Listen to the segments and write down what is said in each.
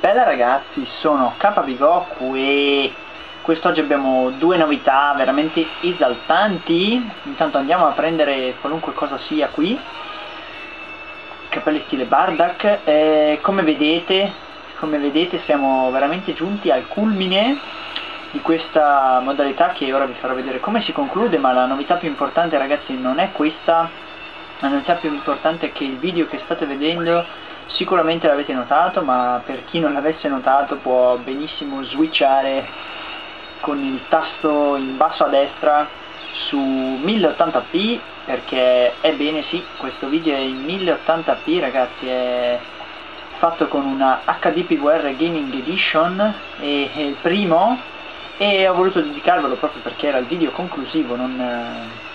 Bella ragazzi, sono K e quest'oggi abbiamo due novità veramente esaltanti. Intanto andiamo a prendere qualunque cosa sia qui. Capelli stile Bardak. E come vedete, come vedete siamo veramente giunti al culmine di questa modalità che ora vi farò vedere come si conclude, ma la novità più importante ragazzi non è questa. La novità più importante è che il video che state vedendo sicuramente l'avete notato ma per chi non l'avesse notato può benissimo switchare con il tasto in basso a destra su 1080p perché è bene sì questo video è in 1080p ragazzi è fatto con una HD PVR Gaming Edition e è il primo e ho voluto dedicarvelo proprio perché era il video conclusivo non, eh,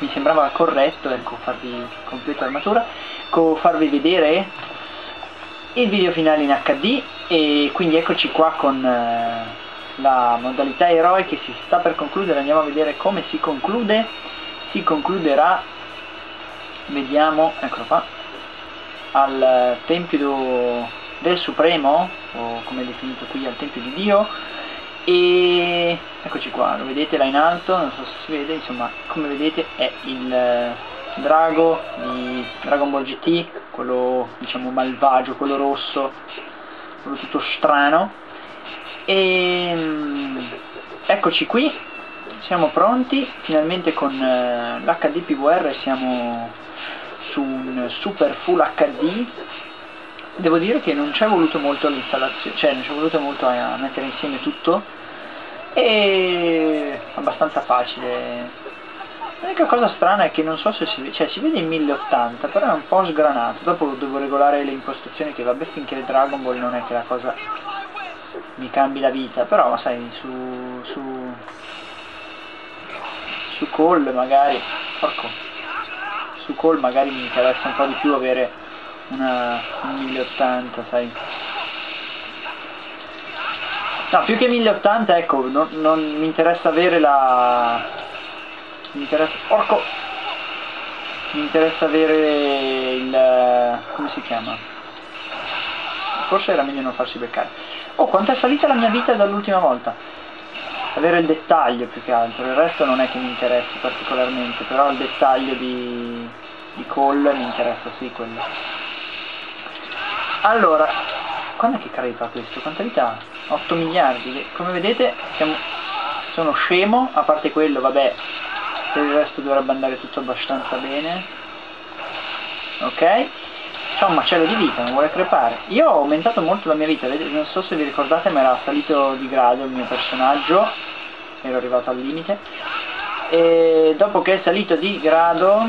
mi sembrava corretto ecco farvi completa armatura. Ecco, farvi vedere il video finale in HD e quindi eccoci qua con eh, la modalità eroe che si sta per concludere, andiamo a vedere come si conclude, si concluderà, vediamo, eccolo qua, al Tempio del Supremo, o come è definito qui al Tempio di Dio, e eccoci qua, lo vedete là in alto, non so se si vede, insomma, come vedete è il drago di Dragon Ball GT, quello diciamo malvagio, quello rosso, quello tutto strano. E mm, eccoci qui, siamo pronti, finalmente con eh, l'HD PVR siamo su un super full HD. Devo dire che non ci è voluto molto l'installazione, cioè non ci è voluto molto a mettere insieme tutto e abbastanza facile L'unica cosa strana è che non so se si vede, cioè si vede in 1080, però è un po' sgranato. Dopo devo regolare le impostazioni che vabbè finché è Dragon Ball non è che la cosa mi cambi la vita, però ma sai, su su su call magari porco su call magari mi interessa un po' di più avere una un 1080, sai. No, più che 1080, ecco, non, non mi interessa avere la mi interessa porco! Mi interessa avere il come si chiama? Forse era meglio non farsi beccare. Oh quanto è salita la mia vita dall'ultima volta? Avere il dettaglio più che altro. Il resto non è che mi interessi particolarmente però il dettaglio di, di call mi interessa sì quello. Allora quando è che carica questo? quanta vita ha? 8 miliardi. Come vedete siamo, sono scemo a parte quello vabbè per il resto dovrebbe andare tutto abbastanza bene. Ok? C'è un macello di vita, non vuole crepare. Io ho aumentato molto la mia vita non so se vi ricordate ma era salito di grado il mio personaggio. Ero arrivato al limite. E dopo che è salito di grado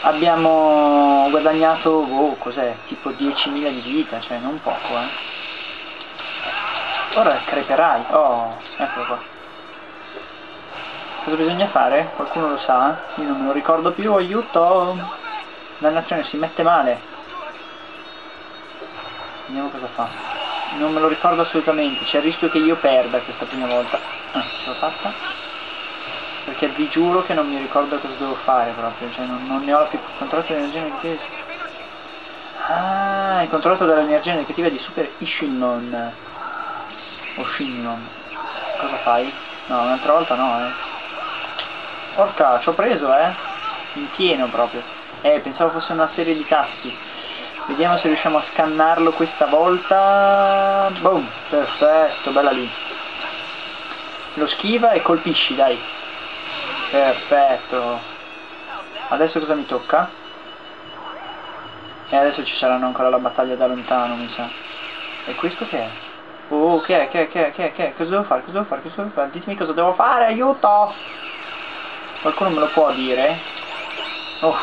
abbiamo guadagnato oh, cos'è? Tipo 10.000 di vita cioè non poco eh. Ora creperai. Oh eccolo qua Cosa bisogna fare? Qualcuno lo sa? Io non me lo ricordo più, aiuto! Dannazione, si mette male. Vediamo cosa fa. Non me lo ricordo assolutamente, c'è il rischio che io perda questa prima volta. Ah, ce l'ho fatta? Perché vi giuro che non mi ricordo cosa devo fare proprio, cioè non, non ne ho più controllato l'energia negativa. Ah, il controllato dall'energia negativa di Super Ishinon. O Shinnon. Cosa fai? No, un'altra volta no, eh. Porca, ci ho preso, eh. In pieno proprio. Eh, pensavo fosse una serie di tasti. Vediamo se riusciamo a scannarlo questa volta. Boom, perfetto, bella lì. Lo schiva e colpisci, dai. Perfetto. Adesso cosa mi tocca? E adesso ci saranno ancora la battaglia da lontano, mi sa. E questo che è? Oh, che è? Che è? Che è? Che è? Che è? Cosa devo fare? Cosa devo fare? Cosa devo fare? Ditemi cosa devo fare, aiuto! Qualcuno me lo può dire? Oh,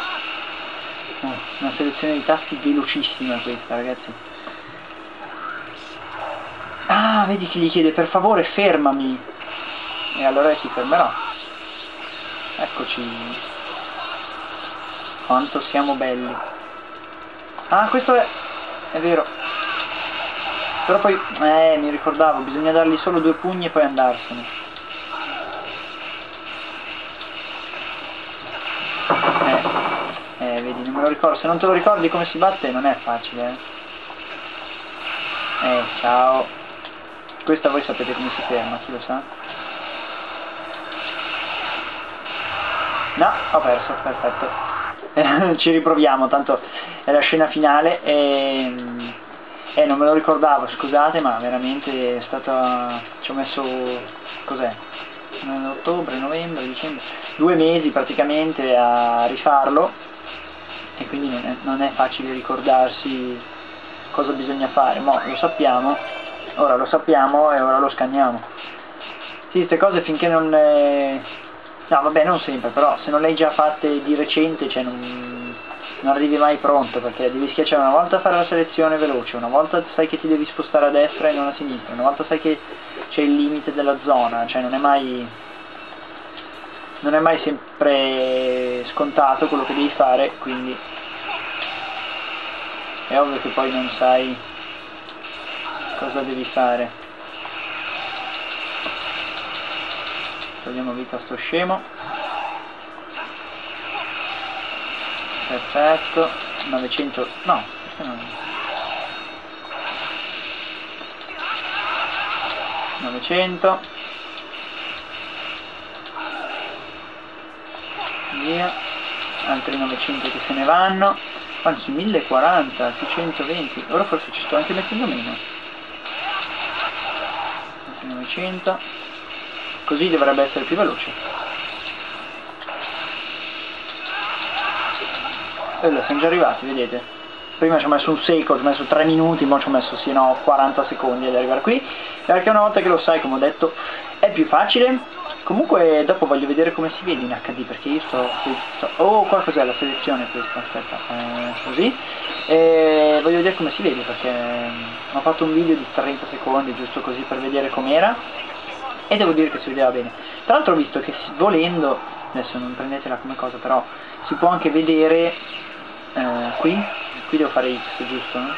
oh una selezione di tasti velocissima questa, ragazzi. Ah, vedi che gli chiede per favore fermami. E allora si fermerà. Eccoci. Quanto siamo belli. Ah, questo è... è vero. Però poi... Eh, mi ricordavo, bisogna dargli solo due pugni e poi andarsene. vedi, non lo ricordo. Se non te lo ricordi come si batte non è facile, eh. Eh, ciao. Questa voi sapete come si ferma, chi lo sa? No, ho perso, perfetto. Ci riproviamo, tanto è la scena finale e... Eh, non me lo ricordavo, scusate, ma veramente è stata... ci ho messo... cos'è? Ottobre, novembre, dicembre... due mesi praticamente a rifarlo e quindi non è, facile ricordarsi cosa bisogna fare, ma lo sappiamo, ora lo sappiamo e ora lo scanniamo. Sì, queste cose finché non... Eh... No, vabbè, non sempre, però se non le hai già fatte di recente, cioè non, non arrivi mai pronto, perché devi schiacciare una volta fare la selezione veloce, una volta sai che ti devi spostare a destra e non a sinistra, una volta sai che c'è il limite della zona, cioè non è mai non è mai sempre scontato quello che devi fare, quindi è ovvio che poi non sai cosa devi fare. Togliamo vita a sto scemo. Perfetto. 900... no, questo non... 900 via altri 900 che se ne vanno anzi 1040 620 ora forse ci sto anche mettendo meno. 900 così dovrebbe essere più veloce. Allora siamo già arrivati vedete? Prima ci ho messo un secolo, ci ho messo 3 minuti, ora ci ho messo sì, no, 40 secondi ad arrivare qui. Perché una volta che lo sai come ho detto è più facile Comunque dopo voglio vedere come si vede in HD perché io sto... sto oh, qua cos'è la selezione questa? Aspetta, eh, così. E voglio vedere come si vede perché mm, ho fatto un video di 30 secondi giusto così per vedere com'era e devo dire che si vedeva bene. Tra l'altro ho visto che volendo, adesso non prendetela come cosa, però si può anche vedere eh, qui, qui devo fare X giusto? No?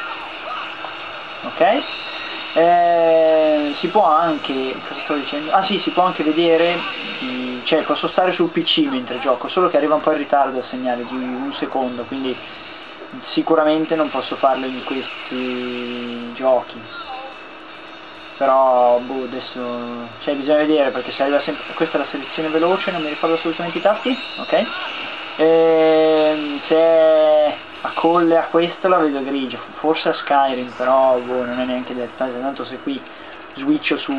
Ok? Eh, si può anche, cosa sto dicendo? Ah sì, si può anche vedere, cioè posso stare sul PC mentre gioco, solo che arriva un po' in ritardo il segnale di un secondo, quindi sicuramente non posso farlo in questi giochi. Però, boh, adesso, cioè bisogna vedere perché se arriva sempre, questa è la selezione veloce, non mi ricordo assolutamente i tasti, ok? Eh, se a colle a questo la vedo grigia, forse a Skyrim, però boh, non è neanche detto, tanto se qui switcho su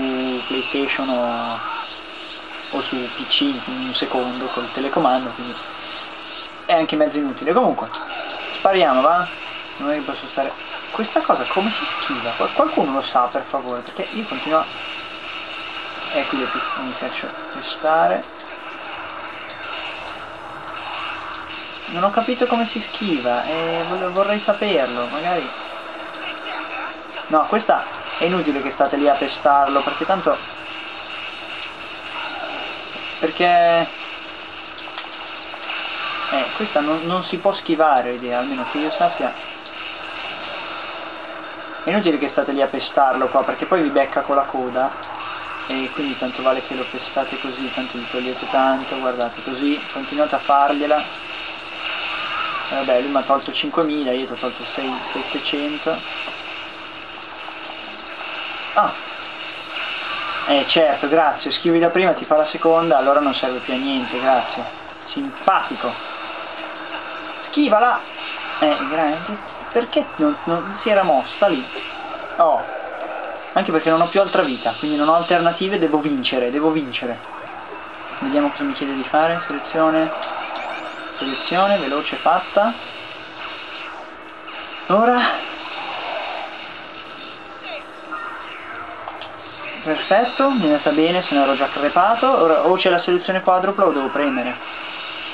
PlayStation o, o su PC in un secondo col telecomando, quindi è anche mezzo inutile. Comunque, spariamo, va? Non è che posso stare... Questa cosa come si schiva? Qualcuno lo sa per favore, perché io continuo a... E qui le mi faccio testare. Non ho capito come si schiva e vorrei saperlo, magari... No, questa è inutile che state lì a pestarlo, perché tanto... Perché... Eh, questa non, non si può schivare, idea, almeno che io sappia. È inutile che state lì a pestarlo qua, perché poi vi becca con la coda. E quindi tanto vale che lo pestate così, tanto vi togliete tanto, guardate, così continuate a fargliela vabbè lui mi ha tolto 5000 io ti ho tolto 6, 700 ah. Eh certo grazie. Scrivi da prima ti fa la seconda allora non serve più a niente grazie. Simpatico. Schivala eh grazie perché non, non si era mossa lì? Oh. Anche perché non ho più altra vita quindi non ho alternative devo vincere devo vincere. Vediamo cosa mi chiede di fare selezione selezione veloce fatta. Ora. Perfetto mi è andata bene se ne ero già crepato. Ora o c'è la selezione quadrupla o devo premere.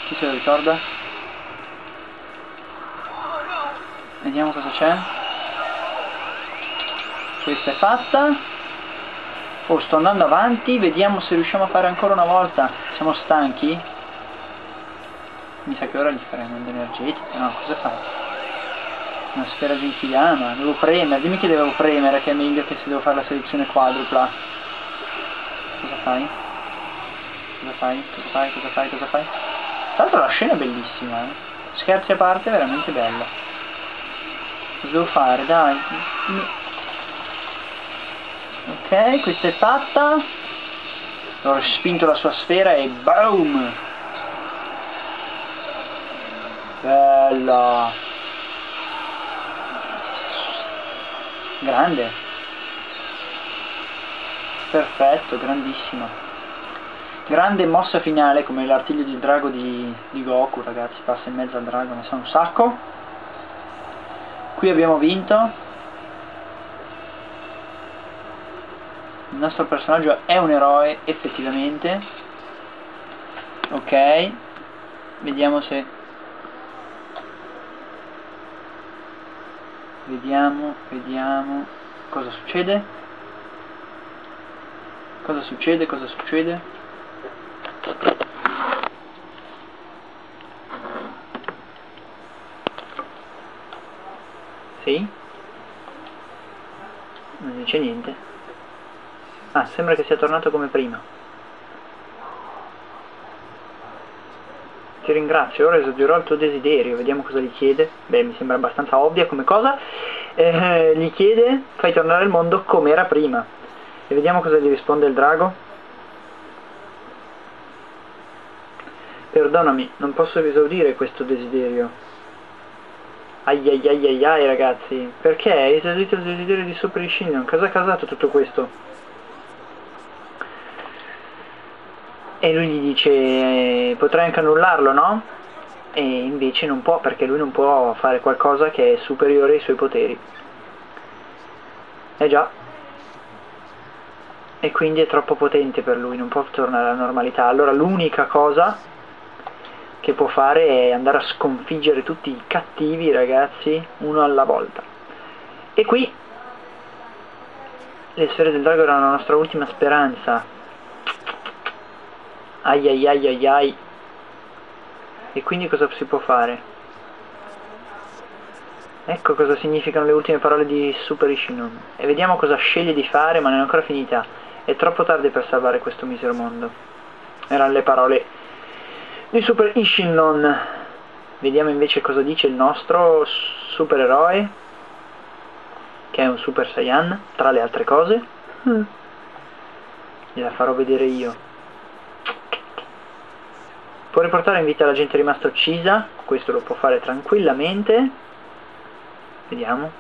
Chi se lo ricorda? vediamo cosa c'è. Questa è fatta. Oh sto andando avanti vediamo se riusciamo a fare ancora una volta. Siamo stanchi? Mi sa che ora gli farei un energetico, no, cosa fai? Una sfera gentiliana, devo premere, dimmi che devo premere che è meglio che se devo fare la selezione quadrupla. Cosa fai? Cosa fai? Cosa fai? Cosa fai? Cosa fai? Tra l'altro la scena è bellissima, eh? Scherzi a parte è veramente bella. Cosa devo fare? Dai. Ok, questa è fatta. Ho respinto la sua sfera e boom! Bella! Grande! Perfetto, grandissimo. Grande mossa finale come l'artiglio di drago di, di Goku, ragazzi, passa in mezzo al drago, ne sa un sacco. Qui abbiamo vinto, il nostro personaggio è un eroe effettivamente ok vediamo se vediamo vediamo cosa succede. Cosa succede cosa succede? Sì? Non dice niente. Ah, sembra che sia tornato come prima. Ti ringrazio, ora esagerò il tuo desiderio, vediamo cosa gli chiede. Beh, mi sembra abbastanza ovvia come cosa. Eh, gli chiede, fai tornare il mondo come era prima. E vediamo cosa gli risponde il drago. Perdonami, non posso esaudire questo desiderio. Ai ai ai ai ai ragazzi, perché hai esaudito il desiderio di Super Ishin? Cosa ha causato tutto questo? E lui gli dice potrai anche annullarlo, no? E invece non può perché lui non può fare qualcosa che è superiore ai suoi poteri. Eh già. E quindi è troppo potente per lui, non può tornare alla normalità. Allora l'unica cosa che può fare è andare a sconfiggere tutti i cattivi ragazzi uno alla volta. E qui le sfere del drago erano la nostra ultima speranza ai ai ai ai ai e quindi cosa si può fare? Ecco cosa significano le ultime parole di Super Ishinon. E vediamo cosa sceglie di fare, ma non è ancora finita. È troppo tardi per salvare questo misero mondo. Erano le parole di Super Ishinon. Vediamo invece cosa dice il nostro supereroe, che è un Super Saiyan, tra le altre cose. Mm. Gliela farò vedere io. Può riportare in vita la gente rimasta uccisa, questo lo può fare tranquillamente. Vediamo.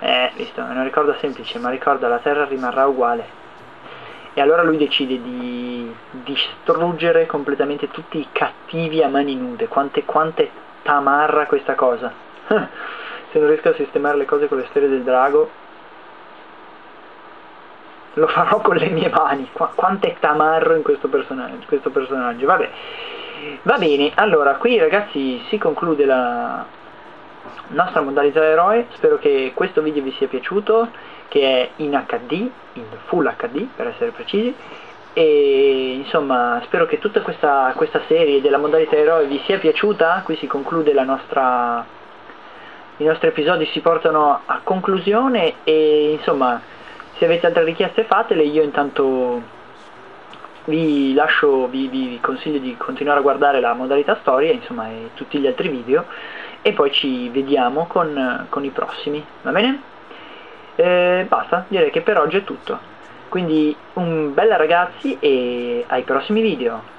Eh, visto, è una ricorda semplice, ma ricorda la terra rimarrà uguale. E allora lui decide di distruggere completamente tutti i cattivi a mani nude. Quante, quante tamarra questa cosa. Se non riesco a sistemare le cose con le stelle del drago, lo farò con le mie mani. Qu quanto è tamarro in questo personaggio, questo personaggio. vabbè va bene. Allora qui ragazzi si conclude la nostra modalità eroe. Spero che questo video vi sia piaciuto che è in HD in full HD per essere precisi. E insomma spero che tutta questa, questa serie della modalità eroe vi sia piaciuta. Qui si conclude la nostra i nostri episodi si portano a conclusione e insomma se avete altre richieste fatele, io intanto vi lascio, vi, vi, consiglio di continuare a guardare la modalità storia, insomma, e tutti gli altri video, e poi ci vediamo con, con i prossimi, va bene? Eh, basta, direi che per oggi è tutto. Quindi un bella ragazzi e ai prossimi video.